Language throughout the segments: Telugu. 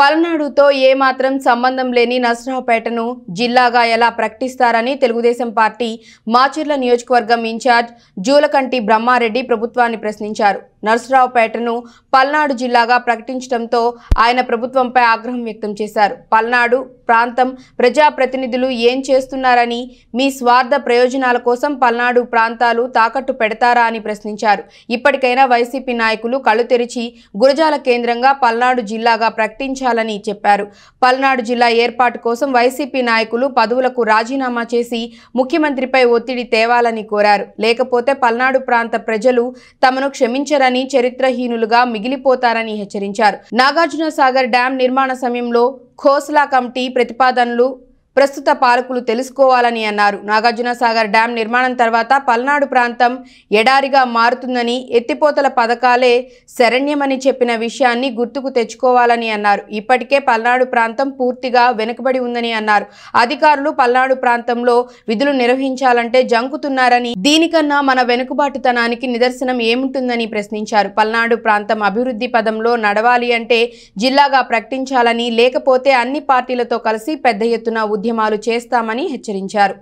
పల్నాడుతో ఏమాత్రం సంబంధం లేని నసరావుపేటను జిల్లాగా ఎలా ప్రకటిస్తారని తెలుగుదేశం పార్టీ మాచర్ల నియోజకవర్గం ఇన్ఛార్జ్ జూలకంటి బ్రహ్మారెడ్డి ప్రభుత్వాన్ని ప్రశ్నించారు. నరసరావుపేటను పల్నాడు జిల్లాగా ప్రకటించడంతో ఆయన ప్రభుత్వంపై ఆగ్రహం వ్యక్తం చేశారు. పల్నాడు ప్రాంతం ప్రజాప్రతినిధులు ఏం చేస్తున్నారని మీ స్వార్థ ప్రయోజనాల కోసం పల్నాడు ప్రాంతాలు తాకట్టు పెడతారా అని ప్రశ్నించారు. ఇప్పటికైనా వైసీపీ నాయకులు కళ్ళు తెరిచి గురజాల కేంద్రంగా పల్నాడు జిల్లాగా ప్రకటించాలని చెప్పారు. పల్నాడు జిల్లా ఏర్పాటు కోసం వైసీపీ నాయకులు పదవులకు రాజీనామా చేసి ముఖ్యమంత్రిపై ఒత్తిడి తేవాలని కోరారు. లేకపోతే పల్నాడు ప్రాంత ప్రజలు తమను క్షమించరని చరిత్రహీనులుగా మిగిలిపోతారని హెచ్చరించారు. నాగార్జున సాగర్ డ్యాం నిర్మాణ సమయంలో ఖోస్లా కమిటీ ప్రతిపాదనలు ప్రస్తుత పాలకులు తెలుసుకోవాలని అన్నారు. నాగార్జున సాగర్ డ్యాం నిర్మాణం తర్వాత పల్నాడు ప్రాంతం ఎడారిగా మారుతుందని ఎత్తిపోతల పథకాలే శరణ్యమని చెప్పిన విషయాన్ని గుర్తుకు తెచ్చుకోవాలని అన్నారు. ఇప్పటికే పల్నాడు ప్రాంతం పూర్తిగా వెనుకబడి ఉందని అన్నారు. అధికారులు పల్నాడు ప్రాంతంలో విధులు నిర్వహించాలంటే జంకుతున్నారని దీనికన్నా మన వెనుకబాటుతనానికి నిదర్శనం ఏముంటుందని ప్రశ్నించారు. పల్నాడు ప్రాంతం అభివృద్ధి పదంలో నడవాలి అంటే జిల్లాగా ప్రకటించాలని లేకపోతే అన్ని పార్టీలతో కలిసి పెద్ద ఎత్తున ఉద్యమం ఉద్యమాలు చేస్తామని హెచ్చరించారు.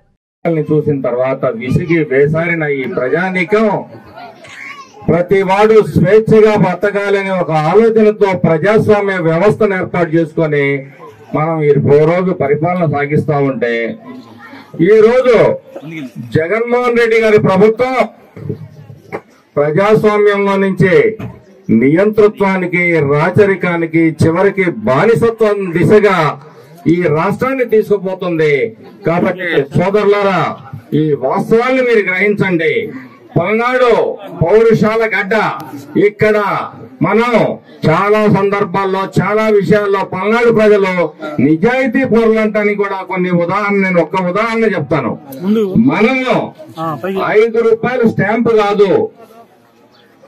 చూసిన తర్వాత విసిగి వేసారిన ఈ ప్రజానీకం ప్రతి వాడు స్వేచ్ఛగా బతకాలనే ఒక ఆలోచనతో ప్రజాస్వామ్య వ్యవస్థను ఏర్పాటు చేసుకొని మనం ఈ రోజు పరిపాలన సాగిస్తా ఉంటే ఈ రోజు జగన్మోహన్ రెడ్డి గారి ప్రభుత్వం ప్రజాస్వామ్యంలో నుంచి నియంతృత్వానికి రాచరికానికి చివరికి బానిసత్వం దిశగా ఈ రాష్ట్రాన్ని తీసుకుపోతుంది. కాబట్టి సోదరులారా ఈ వాస్తవాన్ని మీరు గ్రహించండి. పల్నాడు పౌరుషాల గడ్డ. ఇక్కడ మనం చాలా సందర్భాల్లో చాలా విషయాల్లో పల్నాడు ప్రజలు నిజాయితీ పౌరులంటానికి కూడా కొన్ని ఉదాహరణ నేను ఒక్క ఉదాహరణ చెప్తాను. మనము ఐదు రూపాయలు స్టాంపు కాదు.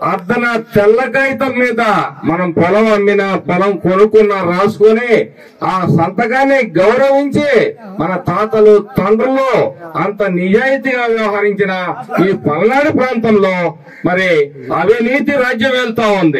అర్ధన తెల్ల కాగితం మీద మనం పొలం అమ్మిన పొలం కొనుక్కున్న రాసుకొని ఆ సంతకాన్ని గౌరవించి మన తాతలు తండ్రులు అంత నిజాయితీగా వ్యవహరించిన ఈ పల్నాడు ప్రాంతంలో మరి అవినీతి రాజ్యం వెళ్తా ఉంది.